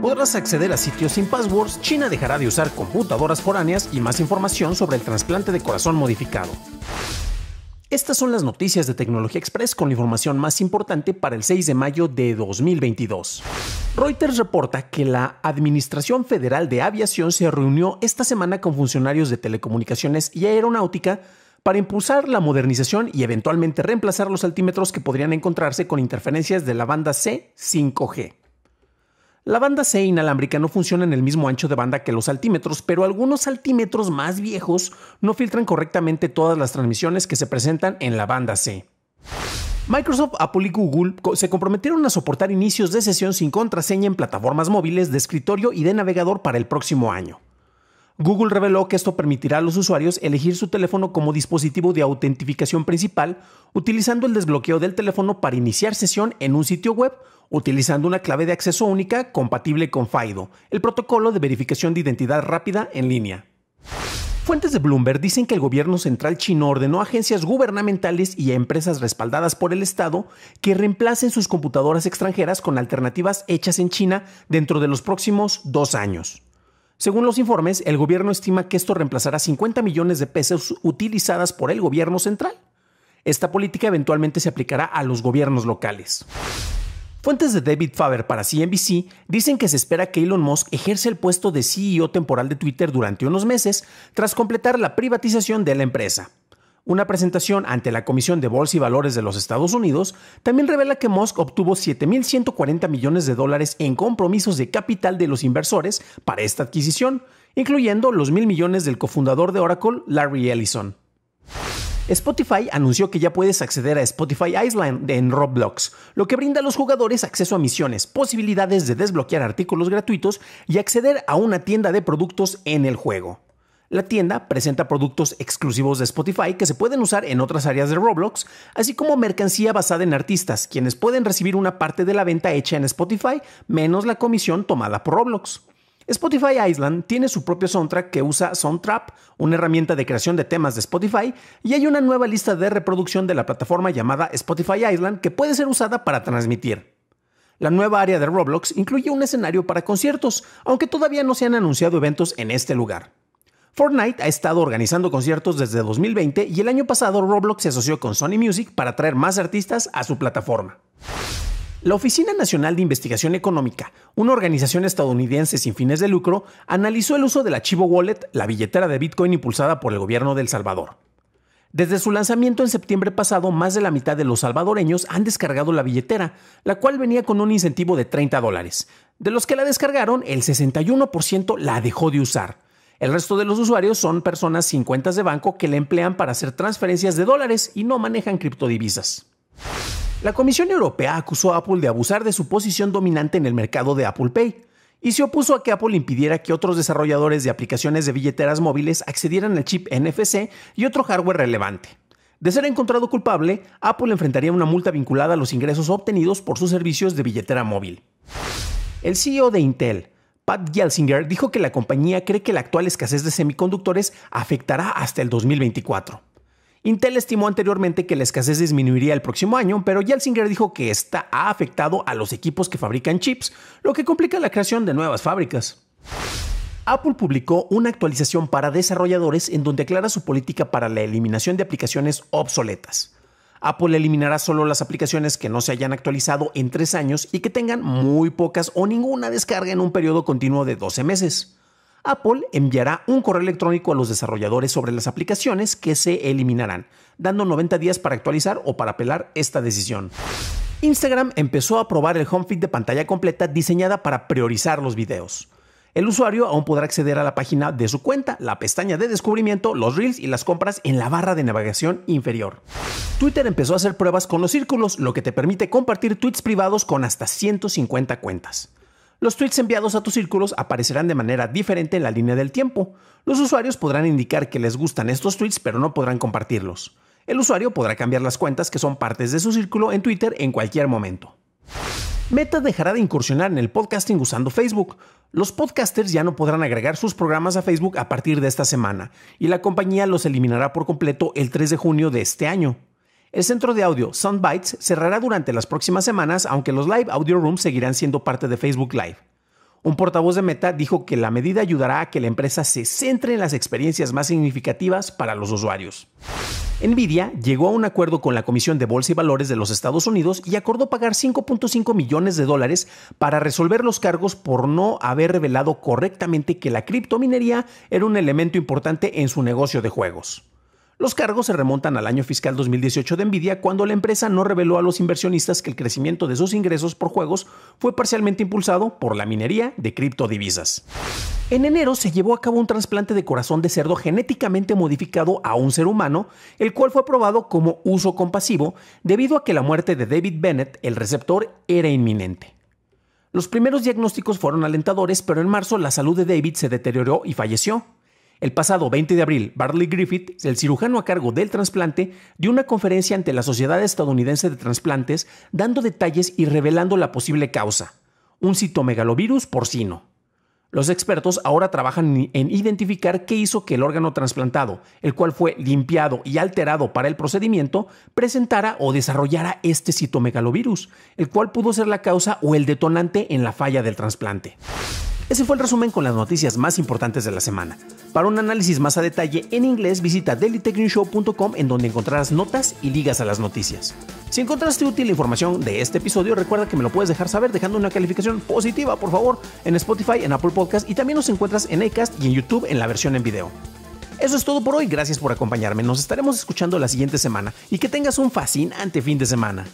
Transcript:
Podrás acceder a sitios sin passwords, China dejará de usar computadoras foráneas y más información sobre el trasplante de corazón modificado. Estas son las noticias de Tecnología Express con la información más importante para el 6 de mayo de 2022. Reuters reporta que la Administración Federal de Aviación se reunió esta semana con funcionarios de telecomunicaciones y aeronáutica para impulsar la modernización y eventualmente reemplazar los altímetros que podrían encontrarse con interferencias de la banda C 5G. La banda C inalámbrica no funciona en el mismo ancho de banda que los altímetros, pero algunos altímetros más viejos no filtran correctamente todas las transmisiones que se presentan en la banda C. Microsoft, Apple y Google se comprometieron a soportar inicios de sesión sin contraseña en plataformas móviles de escritorio y de navegador para el próximo año. Google reveló que esto permitirá a los usuarios elegir su teléfono como dispositivo de autentificación principal utilizando el desbloqueo del teléfono para iniciar sesión en un sitio web utilizando una clave de acceso única compatible con FIDO, el protocolo de verificación de identidad rápida en línea. Fuentes de Bloomberg dicen que el gobierno central chino ordenó a agencias gubernamentales y a empresas respaldadas por el Estado que reemplacen sus computadoras extranjeras con alternativas hechas en China dentro de los próximos dos años. Según los informes, el gobierno estima que esto reemplazará 50 millones de pesos utilizadas por el gobierno central. Esta política eventualmente se aplicará a los gobiernos locales. Fuentes de David Faber para CNBC dicen que se espera que Elon Musk ejerce el puesto de CEO temporal de Twitter durante unos meses tras completar la privatización de la empresa. Una presentación ante la Comisión de Bolsa y Valores de los Estados Unidos también revela que Musk obtuvo 7.140 millones de dólares en compromisos de capital de los inversores para esta adquisición, incluyendo los mil millones del cofundador de Oracle, Larry Ellison. Spotify anunció que ya puedes acceder a Spotify Island en Roblox, lo que brinda a los jugadores acceso a misiones, posibilidades de desbloquear artículos gratuitos y acceder a una tienda de productos en el juego. La tienda presenta productos exclusivos de Spotify que se pueden usar en otras áreas de Roblox, así como mercancía basada en artistas, quienes pueden recibir una parte de la venta hecha en Spotify menos la comisión tomada por Roblox. Spotify Island tiene su propio soundtrack que usa Soundtrap, una herramienta de creación de temas de Spotify, y hay una nueva lista de reproducción de la plataforma llamada Spotify Island que puede ser usada para transmitir. La nueva área de Roblox incluye un escenario para conciertos, aunque todavía no se han anunciado eventos en este lugar. Fortnite ha estado organizando conciertos desde 2020 y el año pasado Roblox se asoció con Sony Music para traer más artistas a su plataforma. La Oficina Nacional de Investigación Económica, una organización estadounidense sin fines de lucro, analizó el uso del archivo Wallet, la billetera de Bitcoin impulsada por el gobierno de El Salvador. Desde su lanzamiento en septiembre pasado, más de la mitad de los salvadoreños han descargado la billetera, la cual venía con un incentivo de 30 dólares. De los que la descargaron, el 61% la dejó de usar. El resto de los usuarios son personas sin cuentas de banco que la emplean para hacer transferencias de dólares y no manejan criptodivisas. La Comisión Europea acusó a Apple de abusar de su posición dominante en el mercado de Apple Pay y se opuso a que Apple impidiera que otros desarrolladores de aplicaciones de billeteras móviles accedieran al chip NFC y otro hardware relevante. De ser encontrado culpable, Apple enfrentaría una multa vinculada a los ingresos obtenidos por sus servicios de billetera móvil. El CEO de Intel, Pat Gelsinger, dijo que la compañía cree que la actual escasez de semiconductores afectará hasta el 2024. Intel estimó anteriormente que la escasez disminuiría el próximo año, pero Gelsinger dijo que esta ha afectado a los equipos que fabrican chips, lo que complica la creación de nuevas fábricas. Apple publicó una actualización para desarrolladores en donde aclara su política para la eliminación de aplicaciones obsoletas. Apple eliminará solo las aplicaciones que no se hayan actualizado en tres años y que tengan muy pocas o ninguna descarga en un periodo continuo de 12 meses. Apple enviará un correo electrónico a los desarrolladores sobre las aplicaciones que se eliminarán, dando 90 días para actualizar o para apelar esta decisión. Instagram empezó a probar el home feed de pantalla completa diseñada para priorizar los videos. El usuario aún podrá acceder a la página de su cuenta, la pestaña de descubrimiento, los reels y las compras en la barra de navegación inferior. Twitter empezó a hacer pruebas con los círculos, lo que te permite compartir tweets privados con hasta 150 cuentas. Los tweets enviados a tus círculos aparecerán de manera diferente en la línea del tiempo. Los usuarios podrán indicar que les gustan estos tweets pero no podrán compartirlos. El usuario podrá cambiar las cuentas que son partes de su círculo en Twitter en cualquier momento. Meta dejará de incursionar en el podcasting usando Facebook. Los podcasters ya no podrán agregar sus programas a Facebook a partir de esta semana, y la compañía los eliminará por completo el 3 de junio de este año. El centro de audio Soundbites cerrará durante las próximas semanas, aunque los Live Audio Rooms seguirán siendo parte de Facebook Live. Un portavoz de Meta dijo que la medida ayudará a que la empresa se centre en las experiencias más significativas para los usuarios. Nvidia llegó a un acuerdo con la Comisión de Bolsa y Valores de los Estados Unidos y acordó pagar 5.5 millones de dólares para resolver los cargos por no haber revelado correctamente que la criptominería era un elemento importante en su negocio de juegos. Los cargos se remontan al año fiscal 2018 de Nvidia, cuando la empresa no reveló a los inversionistas que el crecimiento de sus ingresos por juegos fue parcialmente impulsado por la minería de criptodivisas. En enero se llevó a cabo un trasplante de corazón de cerdo genéticamente modificado a un ser humano, el cual fue aprobado como uso compasivo debido a que la muerte de David Bennett, el receptor, era inminente. Los primeros diagnósticos fueron alentadores, pero en marzo la salud de David se deterioró y falleció. El pasado 20 de abril, Bartley Griffith, el cirujano a cargo del trasplante, dio una conferencia ante la Sociedad Estadounidense de Transplantes dando detalles y revelando la posible causa, un citomegalovirus porcino. Los expertos ahora trabajan en identificar qué hizo que el órgano trasplantado, el cual fue limpiado y alterado para el procedimiento, presentara o desarrollara este citomegalovirus, el cual pudo ser la causa o el detonante en la falla del trasplante. Ese fue el resumen con las noticias más importantes de la semana. Para un análisis más a detalle en inglés, visita dailytechnewshow.com en donde encontrarás notas y ligas a las noticias. Si encontraste útil la información de este episodio, recuerda que me lo puedes dejar saber dejando una calificación positiva, por favor, en Spotify, en Apple Podcast y también nos encuentras en iCast y en YouTube en la versión en video. Eso es todo por hoy, gracias por acompañarme, nos estaremos escuchando la siguiente semana y que tengas un fascinante fin de semana.